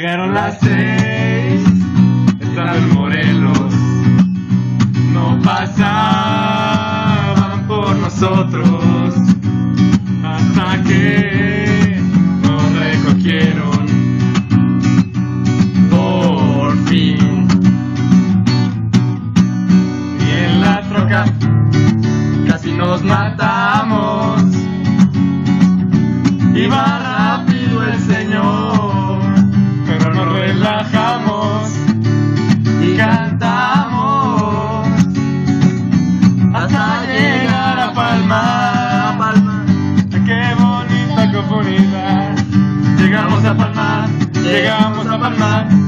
Llegaron las seis, estaba en Morelos. No pasaban por nosotros hasta que nos recogieron. Por fin. Y en la troca casi nos matamos. Iba rápido llegamos a Palma.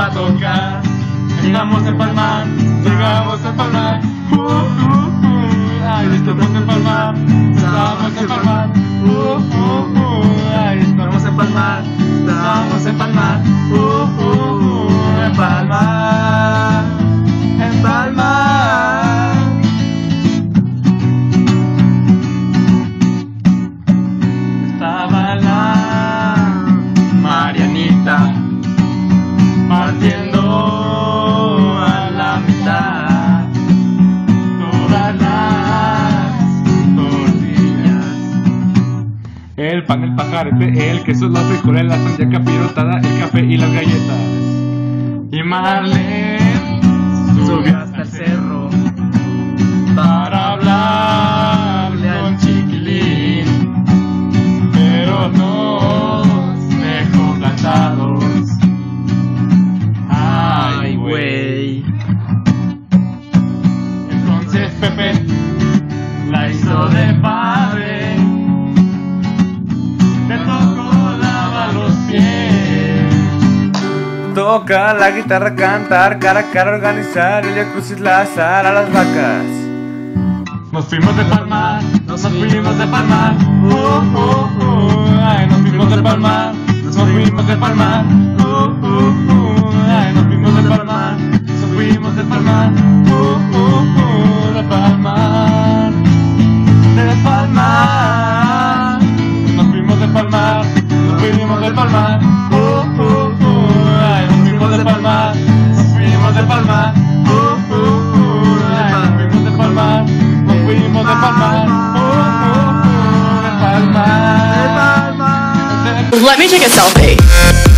Va a tocar. Llegamos a Palma, llegamos a Palma. Uh, uh, uh, ay, estamos en Palma, pan, el pajarete, el queso, la frijoles, la sandía capirotada, el café y las galletas. Y Marlene subió hasta el cerro para La guitarra, cantar, cara a cara, organizar el jacuzzi, la sal a las vacas. Nos fuimos de Palma, nos fuimos de Palma, uh, uh, uh, ay, nos fuimos de Palma, nos fuimos de Palma, uh, uh, uh, ay, nos fuimos de Palma, nos fuimos de Palma, uh, nos fuimos de Palma, uh, uh, uh, de Palma, de Palma. Let me take a selfie.